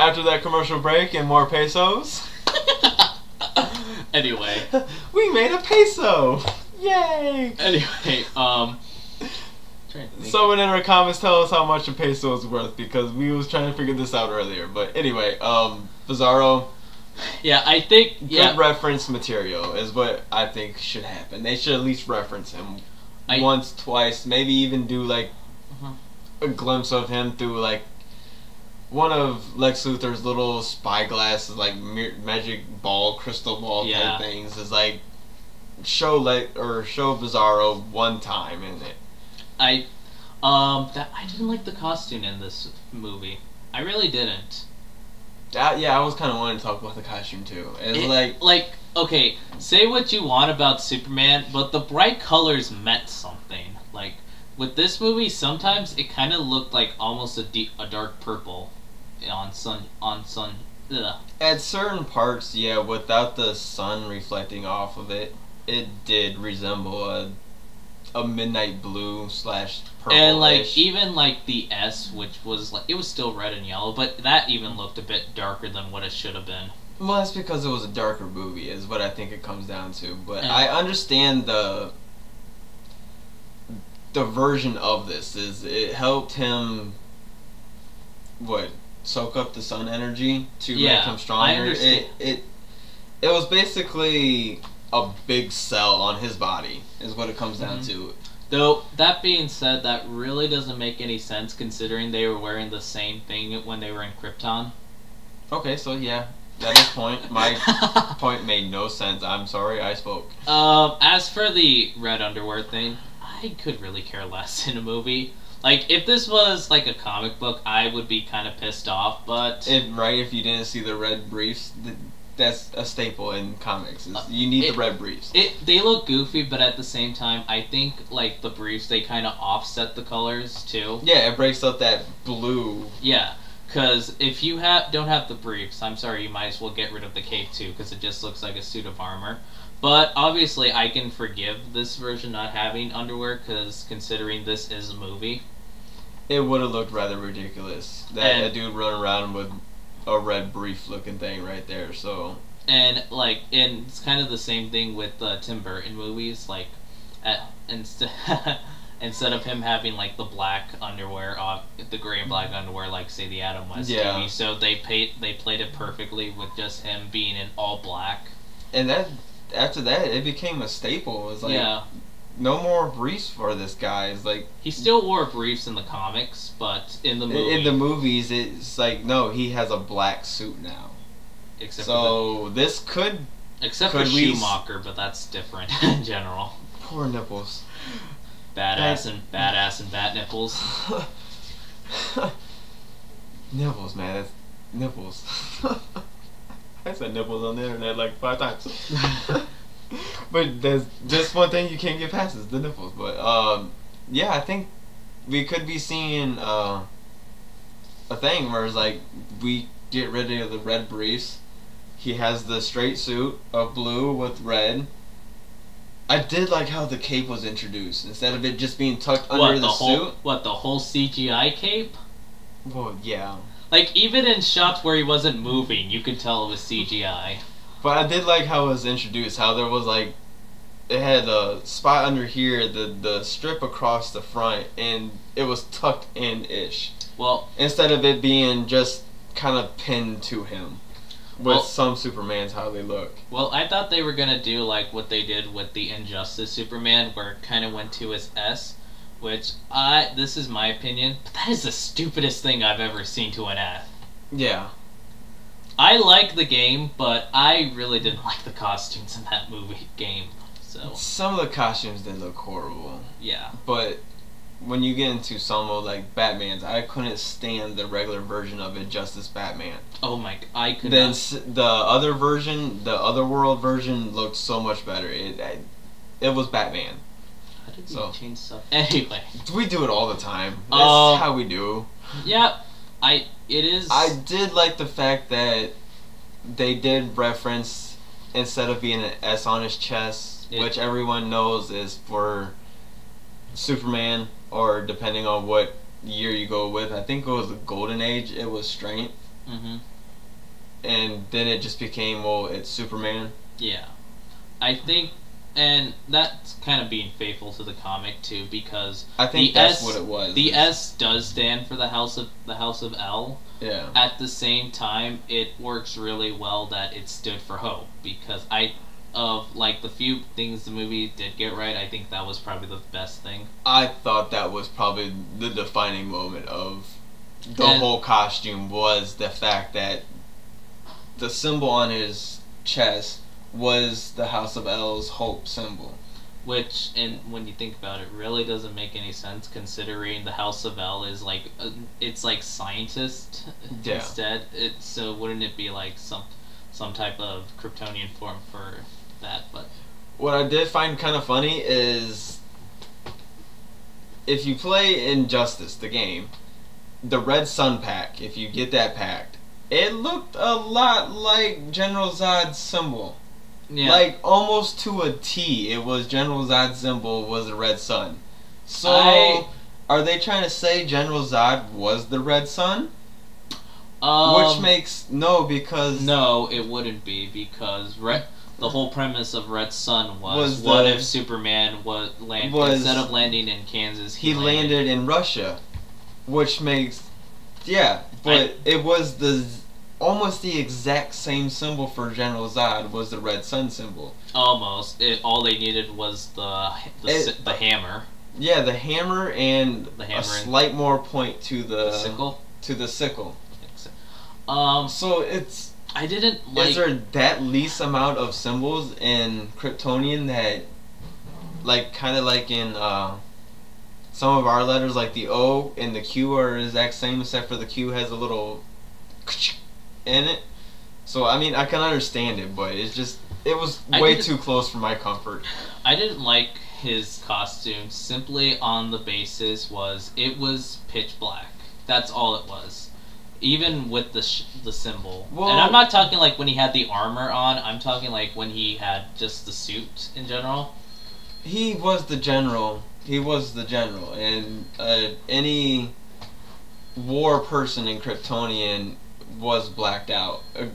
after that commercial break and more pesos, anyway, we made a peso. Yay! anyway, um. trying to think. Someone in our comments tell us how much a peso is worth because we was trying to figure this out earlier. But anyway, um, Bizarro, yeah, I think good yeah, reference material is what I think should happen. They should at least reference him I- once, twice, maybe even do like Mhm. a glimpse of him through like one of Lex Luthor's little spyglasses, like magic ball, crystal ball Yeah. type things. Is like show like or show Bizarro one time in it. I um that I didn't like the costume in this movie. I really didn't. That, yeah, I was kind of wanting to talk about the costume too. It's It- like like okay, say what you want about Superman, but the bright colors meant something. Like with this movie, sometimes it kind of looked like almost a deep, a dark purple on sun on sun. Ugh. at certain parts, yeah, without the sun reflecting off of it, it did resemble a a midnight blue slash purple. And like even like the S, which was like it was still red and yellow, but that even looked a bit darker than what it should have been. well, that's because it was a darker movie, is what I think it comes down to. But Yeah. I understand the the version of this is it helped him what soak up the sun energy to Yeah, make him I stronger. understand. It it it was basically a big cell on his body is what it comes down Mhm. to. Though that being said, that really doesn't make any sense considering they were wearing the same thing when they were in Krypton. Okay, so yeah, at this point, my point made no sense. I'm sorry, I spoke. Um, as for the red underwear thing, I could really care less in a movie. Like, if this was like a comic book, I would be kind of pissed off. But It, right, if you didn't see the red briefs, th- that's a staple in comics. Is you need it- the red briefs. it they look goofy, but at the same time, I think like the briefs they kind of offset the colors too. yeah, it breaks up that blue. Yeah, because if you have don't have the briefs, I'm sorry, you might as well get rid of the cape too, because it just looks like a suit of armor. But obviously, I can forgive this version not having underwear, because considering this is a movie. It would have looked rather ridiculous. That And- a dude running around with a red brief looking thing right there. So And like, and it's kind of the same thing with uh, Tim Burton movies. Like, at, instead instead of him having like the black underwear, uh, the gray and black underwear, like say the Adam West Yeah. TV, so they paid they played it perfectly with just him being in all black. and that after that, it became a staple. It was like yeah, no more briefs for this guy. It's like he still wore briefs in the comics, but in the movie, in the movies, it's like no, he has a black suit now. except for So this could except could for we Schumacher, but that's different in general. poor nipples. Badass and badass and bat nipples. nipples, man. That's nipples. I said nipples on the internet like five times. but there's just one thing you can't get past is the nipples. But um, yeah, I think we could be seeing uh, a thing where it's like we get rid of the red briefs. He has the straight suit of blue with red. I did like how the cape was introduced instead of it just being tucked under the, the whole suit. what the whole CGI cape? Well, yeah. Like even in shots where he wasn't moving, you could tell it was CGI. But I did like how it was introduced. How there was like, it had a spot under here, the the strip across the front, and it was tucked in ish Well, instead of it being just kind of pinned to him. With Well- some Supermans, how they look. well, I thought they were gonna do like what they did with the Injustice Superman, where it kind of went to his S, which I this is my opinion, but that is the stupidest thing I've ever seen to an F. Yeah. I like the game, but I really didn't like the costumes in that movie game. So Some of the costumes did look horrible, yeah, but when you get into some of like Batman's, I couldn't stand the regular version of it, Justice Batman. oh my, I could Then not. the other version, the other world version, looked so much better. It, it was Batman. How did we so- change stuff? Anyway, We do it all the time. That's Um, how we do. yeah, I it is. I did like the fact that they did reference instead of being an S on his chest, It- which everyone knows is for Superman, or depending on what year you go with. I think it was the Golden Age. It was strength. Mm-hmm. and then it just became well, it's Superman. Yeah, I think, and that's kind of being faithful to the comic too, because I think The that's S- what it was. the S does stand for the House of the House of El. yeah. At the same time, it works really well that it stood for hope because I, of like the few things the movie did get right, I think that was probably the best thing. I thought that was probably the defining moment of the And- whole costume was the fact that the symbol on his chest was the House of El's hope symbol. Which, and when you think about it, really doesn't make any sense considering the House of El is like uh, it's like scientist Yeah. instead. It so wouldn't it be like some some type of Kryptonian form for that? But What I did find kind of funny is if you play Injustice, the game, the Red Sun pack, if you get that packed, it looked a lot like General Zod's symbol. Yeah, Like almost to a T, it was General Zod's symbol was the red sun. So I- are they trying to say General Zod was the red sun? um, Which makes no because no, it wouldn't be because Red. The whole premise of Red Sun was, Was what the- if Superman was land was- instead of landing in Kansas, he landed in Russia, which makes yeah, but it was the almost the exact same symbol for General Zod was the red sun symbol. almost. It, all they needed was the the, It- the hammer, Yeah, the hammer and The a hammer slight more point to the, the sickle. to the sickle. Um, So it's I didn't like. is there that least amount of symbols in Kryptonian that, like, kind of like in uh, some of our letters, like the O and the Q are the exact same, except for the Q has a little in it. So I mean, I can understand it, but it's just it was I way too close for my comfort. I didn't like his costume simply on the basis was it was pitch black. That's all it was. Even with the sh- the symbol, Well- and I'm not talking like when he had the armor on. I'm talking like when he had just the suit in general. He was the general. He was the general, and uh, any war person in Kryptonian was blacked out. Uh,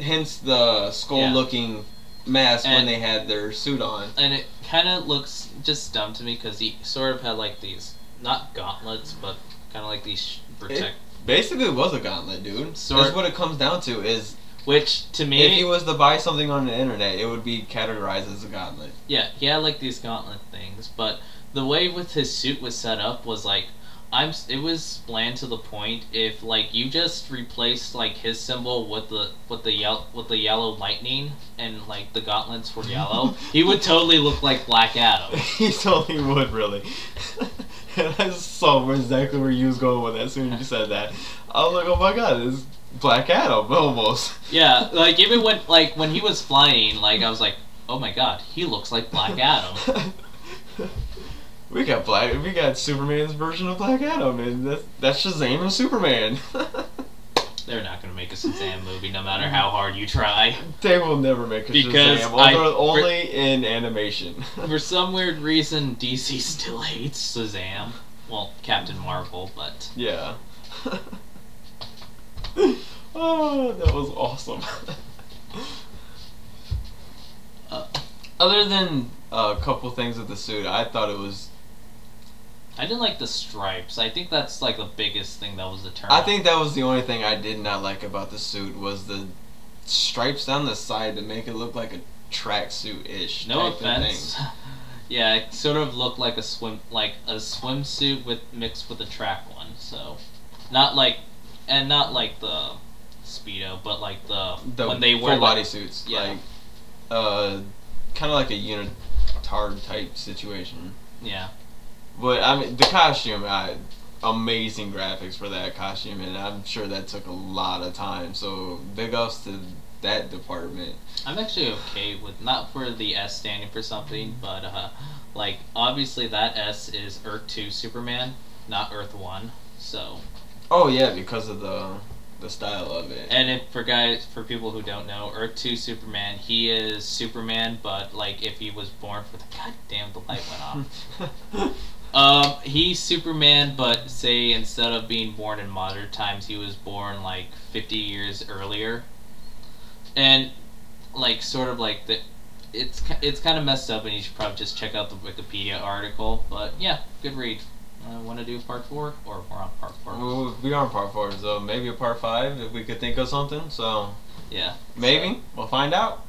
hence the skull-looking mask when they had their suit on. and it kind of looks just dumb to me because he sort of had like these not gauntlets but kind of like these protect Basically, it was a gauntlet, dude. Sort- That's what it comes down to. Is which to me if he was to buy something on the internet, it would be categorized as a gauntlet. yeah he had like these gauntlet things but the way with his suit was set up was like i'm it was bland to the point if like you just replaced like his symbol with the with the yellow with the yellow lightning and like the gauntlets were yellow he would totally look like black adam he totally would, really. and I saw exactly where you was going with that as soon as you said that. I was like, oh my god, it's Black Adam, almost. Yeah, like even when like when he was flying, like I was like, oh my god, he looks like Black Adam. We got Black, we got Superman's version of Black Adam, and that's, that's Shazam and Superman. They're not gonna make a Shazam movie, no matter how hard you try. they will never make a Because Shazam, I- only in animation. For some weird reason, DC still hates Shazam. Well, Captain Marvel, but yeah. oh, that was awesome. Uh, Other than a couple things with the suit, I thought it was. I didn't like the stripes. I think that's like the biggest thing that was the turn. I think that was the only thing I did not like about the suit was the stripes down the side to make it look like a tracksuit ish. no offense. yeah, it sort of looked like a swim like a swimsuit with mixed with a track one. So, not like, and not like the speedo, but like the, The when they full wear body like, suits, yeah. like uh, kind of like a unitard type situation. yeah. But I mean, the costume, I, amazing graphics for that costume, and I'm sure that took a lot of time. So big ups to that department. I'm actually okay with not for the S standing for something, but uh, like obviously that S is Earth Two Superman, not Earth One. So, Oh yeah, because of the the style of it. and if for guys for people who don't know, Earth Two Superman, he is Superman, but like if he was born for the goddamn the light went off. Um, he's Superman, but say instead of being born in modern times, he was born like 50 years earlier, and like sort of like the, it's it's kind of messed up, and you should probably just check out the Wikipedia article. But yeah, good read. I want to do part four, or we're on part four. Well, we are on part four, so maybe a part five if we could think of something. So Yeah. maybe we'll find out.